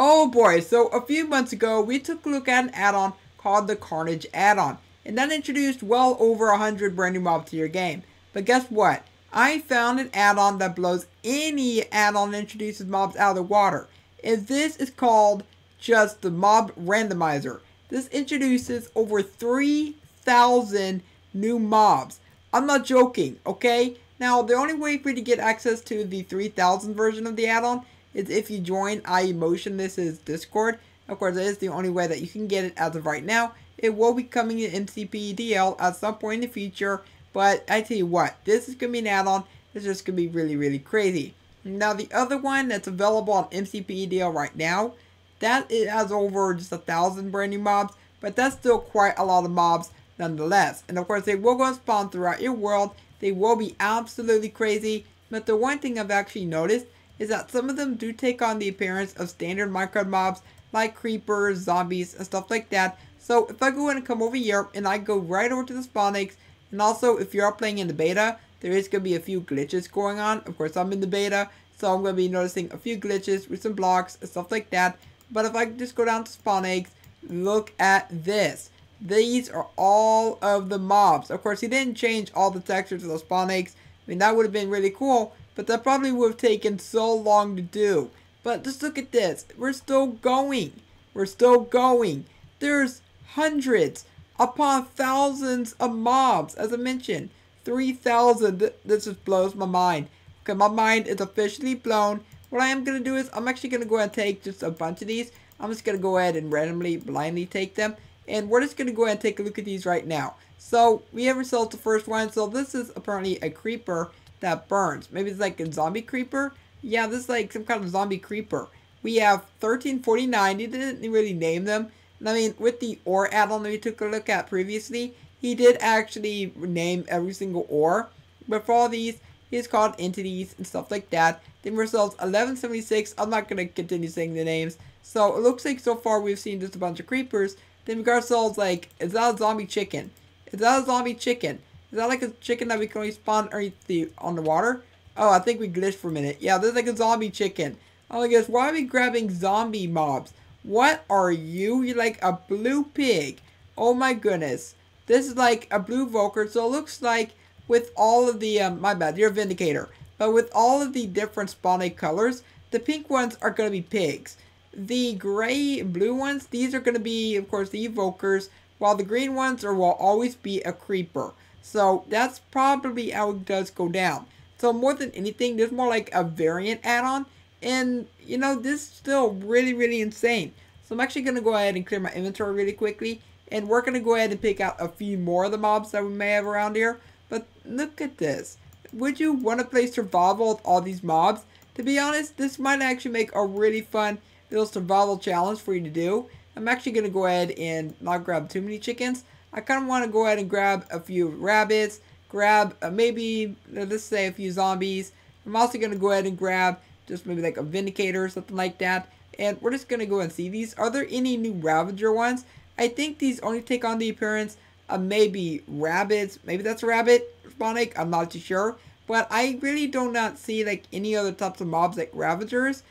Oh boy, so a few months ago, we took a look at an add-on called the Carnage add-on, and that introduced well over 100 brand new mobs to your game. But guess what? I found an add-on that blows any add-on that introduces mobs out of the water, and this is called just the Mob Randomizer. This introduces over 3,000 new mobs. I'm not joking, okay? Now, the only way for you to get access to the 3000 version of the add-on is if you join iEmotionless's Discord. Of course, it is the only way that you can get it as of right now. It will be coming in MCPEDL at some point in the future, but I tell you what, this is going to be an add-on. It's just going to be really, really crazy. Now, the other one that's available on MCPEDL right now, that it has over just a thousand brand new mobs, but that's still quite a lot of mobs nonetheless. And of course, they will go and spawn throughout your world. They will be absolutely crazy. But the one thing I've actually noticed is that some of them do take on the appearance of standard Minecraft mobs like creepers, zombies, and stuff like that. So if I go ahead and come over here and I go right over to the spawn eggs, and also if you're playing in the beta, there is going to be a few glitches going on. Of course, I'm in the beta, so I'm going to be noticing a few glitches with some blocks and stuff like that. But if I just go down to spawn eggs, look at this. These are all of the mobs. Of course, he didn't change all the textures of the spawn eggs. I mean, that would have been really cool, but that probably would have taken so long to do. But just look at this. We're still going. We're still going. There's hundreds upon thousands of mobs. As I mentioned, 3,000. This just blows my mind. Okay, my mind is officially blown. What I am going to do is I'm actually going to go ahead and take just a bunch of these. I'm just going to go ahead and randomly, blindly take them. And we're just going to go ahead and take a look at these right now. So we have ourselves the first one. So this is apparently a creeper that burns. Maybe it's like a zombie creeper. Yeah, this is like some kind of zombie creeper. We have 1349. He didn't really name them. I mean, with the ore add-on that we took a look at previously, he did actually name every single ore. But for all these, he's called entities and stuff like that. Then ourselves 1176. I'm not going to continue saying the names. So it looks like so far we've seen just a bunch of creepers. Then we got ourselves like, is that a zombie chicken? Is that a zombie chicken? Is that like a chicken that we can only spawn underneath the, on the water? Oh, I think we glitched for a minute. Yeah, there's like a zombie chicken. Oh my gosh, why are we grabbing zombie mobs? What are you? You're like a blue pig. Oh my goodness. This is like a blue Evoker, so it looks like with all of the, um, my bad, you're a Vindicator. But with all of the different spawning colors, the pink ones are going to be pigs. The gray blue ones, these are going to be, of course, the evokers, while the green ones are, will always be a creeper. So that's probably how it does go down. So more than anything, there's more like a variant add-on. And, you know, this is still really, really insane. So I'm actually going to go ahead and clear my inventory really quickly. And we're going to go ahead and pick out a few more of the mobs that we may have around here. But look at this. Would you want to play survival with all these mobs? To be honest, this might actually make a really fun little survival challenge for you to do. I'm actually going to go ahead and not grab too many chickens. I kind of want to go ahead and grab a few rabbits, grab uh, maybe, uh, let's say a few zombies. I'm also going to go ahead and grab just maybe like a Vindicator or something like that. And we're just going to go and see these. Are there any new Ravager ones? I think these only take on the appearance of maybe rabbits. Maybe that's a rabbit, Sponic. I'm not too sure. But I really do not see like any other types of mobs like Ravagers.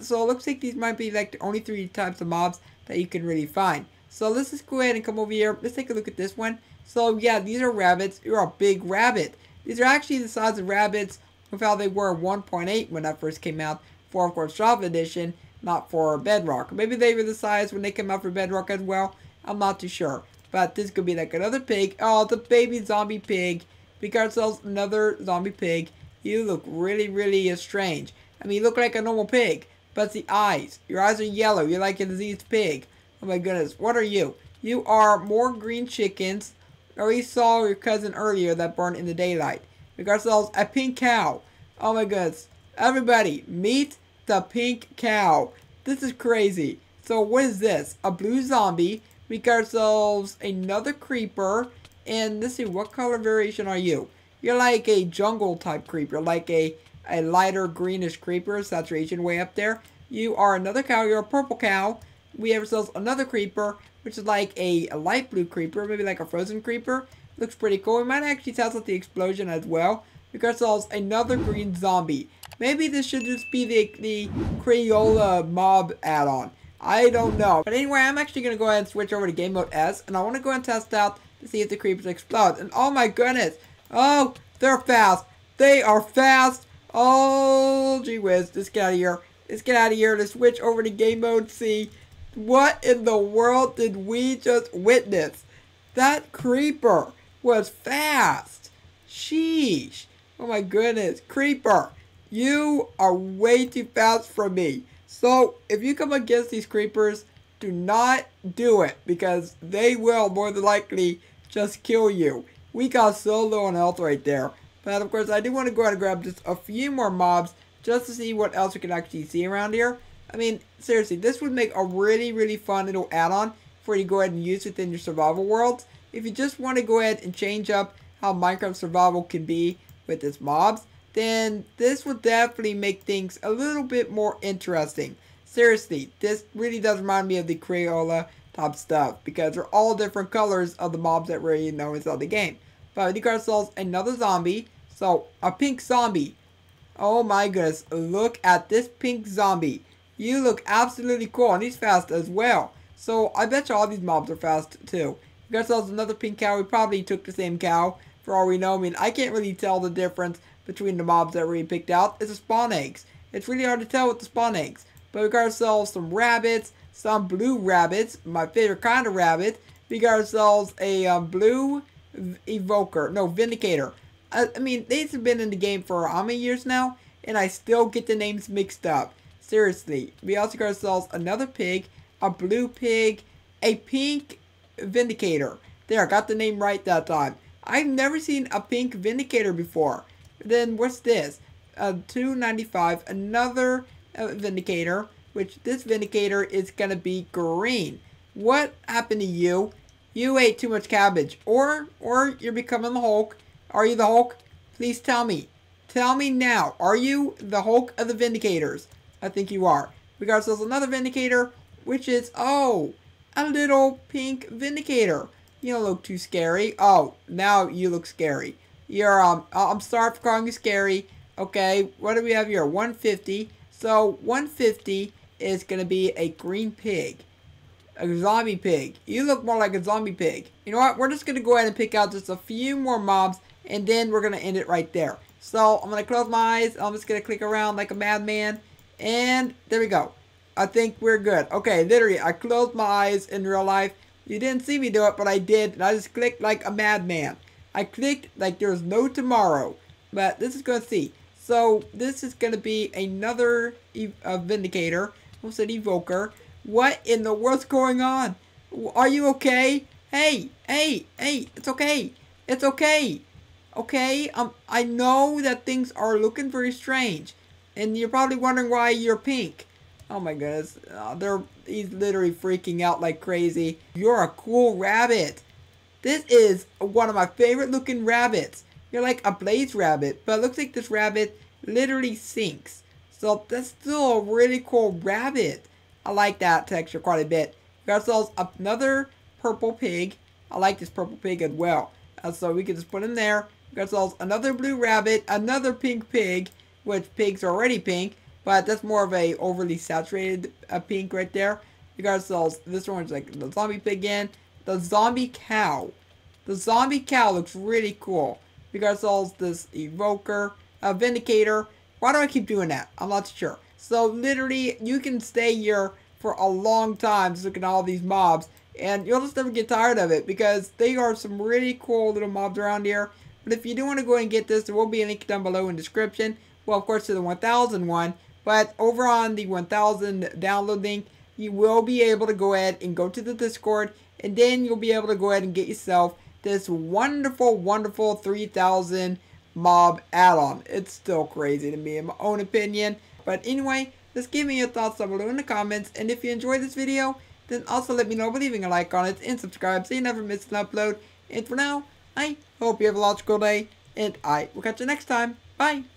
So it looks like these might be like the only three types of mobs that you can really find. So let's just go ahead and come over here. Let's take a look at this one. So yeah, these are rabbits. You're a big rabbit. These are actually the size of rabbits of how they were 1.8 when that first came out for, of course, Java Edition, not for Bedrock. Maybe they were the size when they came out for Bedrock as well. I'm not too sure. But this could be like another pig. Oh, the baby zombie pig. We got ourselves another zombie pig. You look really, really uh, strange. I mean, you look like a normal pig. But the eyes. Your eyes are yellow. You're like a diseased pig. Oh my goodness. What are you? You are more green chickens. Oh, or we saw your cousin earlier that burned in the daylight. We got ourselves a pink cow. Oh my goodness. Everybody, meet the pink cow. This is crazy. So what is this? A blue zombie. We got ourselves another creeper. And let's see, what color variation are you? You're like a jungle type creeper. Like a, a lighter greenish creeper. Saturation way up there. You are another cow. You're a purple cow. We have ourselves another creeper. Which is like a, a light blue creeper. Maybe like a frozen creeper. Looks pretty cool. We might actually test out the explosion as well. We got ourselves another green zombie. Maybe this should just be the, the Crayola mob add-on. I don't know. But anyway, I'm actually going to go ahead and switch over to game mode S. And I want to go and test out to see if the creepers explode. And oh my goodness. Oh, they're fast. They are fast. Oh, gee whiz. Let's get out of here. Let's get out of here to switch over to game mode C. What in the world did we just witness? That creeper was fast. Sheesh. Oh my goodness. Creeper, you are way too fast for me. So, if you come against these creepers, do not do it because they will more than likely just kill you. We got so low on health right there. But of course, I do want to go ahead and grab just a few more mobs just to see what else we can actually see around here. I mean, seriously, this would make a really, really fun little add-on for you to go ahead and use within your survival worlds. If you just want to go ahead and change up how Minecraft survival can be with its mobs, then this will definitely make things a little bit more interesting. Seriously, this really does remind me of the Crayola type stuff because they're all different colors of the mobs that we know inside the game. But we got ourselves another zombie. So, a pink zombie. Oh my goodness, look at this pink zombie. You look absolutely cool and he's fast as well. So, I bet you all these mobs are fast too. We got ourselves another pink cow. We probably took the same cow for all we know. I mean, I can't really tell the difference between the mobs that we picked out. It's the spawn eggs. It's really hard to tell with the spawn eggs. But we got ourselves some rabbits, some blue rabbits, my favorite kind of rabbit. We got ourselves a um, blue evoker, no, vindicator. I, I mean, these have been in the game for how many years now? And I still get the names mixed up. Seriously. We also got ourselves another pig, a blue pig, a pink vindicator. There, I got the name right that time. I've never seen a pink vindicator before. Then what's this? Uh, 295, another uh, Vindicator, which this Vindicator is going to be green. What happened to you? You ate too much cabbage. Or, or you're becoming the Hulk. Are you the Hulk? Please tell me. Tell me now. Are you the Hulk of the Vindicators? I think you are. We got ourselves another Vindicator, which is, oh, a little pink Vindicator. You don't look too scary. Oh, now you look scary. You're, um, I'm sorry for calling you scary. Okay, what do we have here? 150. So, 150 is going to be a green pig. A zombie pig. You look more like a zombie pig. You know what? We're just going to go ahead and pick out just a few more mobs. And then we're going to end it right there. So, I'm going to close my eyes. I'm just going to click around like a madman. And there we go. I think we're good. Okay, literally, I closed my eyes in real life. You didn't see me do it, but I did. And I just clicked like a madman. I clicked like there's no tomorrow. But this is going to see. So this is going to be another e uh, Vindicator. Almost an Evoker. What in the world's going on? Are you okay? Hey, hey, hey, it's okay. It's okay. Okay, um, I know that things are looking very strange. And you're probably wondering why you're pink. Oh my goodness. Uh, they're, he's literally freaking out like crazy. You're a cool rabbit. This is one of my favorite looking rabbits. You're like a blaze rabbit, but it looks like this rabbit literally sinks. So that's still a really cool rabbit. I like that texture quite a bit. We got ourselves another purple pig. I like this purple pig as well. Uh, so we can just put him there. We got ourselves another blue rabbit, another pink pig, which pigs are already pink, but that's more of a overly saturated uh, pink right there. You got ourselves, this one's like the zombie pig again, the zombie cow. The zombie cow looks really cool. We got ourselves this evoker, a vindicator. Why do I keep doing that? I'm not sure. So literally, you can stay here for a long time just looking at all these mobs. And you'll just never get tired of it because they are some really cool little mobs around here. But if you do want to go and get this, there will be a link down below in the description. Well, of course, to the 1000 one. But over on the 1000 download link, you will be able to go ahead and go to the Discord. And then you'll be able to go ahead and get yourself this wonderful, wonderful 3000 mob add-on. It's still crazy to me in my own opinion. But anyway, just give me your thoughts down below in the comments. And if you enjoyed this video, then also let me know by leaving a like on it and subscribe so you never miss an upload. And for now, I hope you have a logical day. And I will catch you next time. Bye.